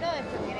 todo esto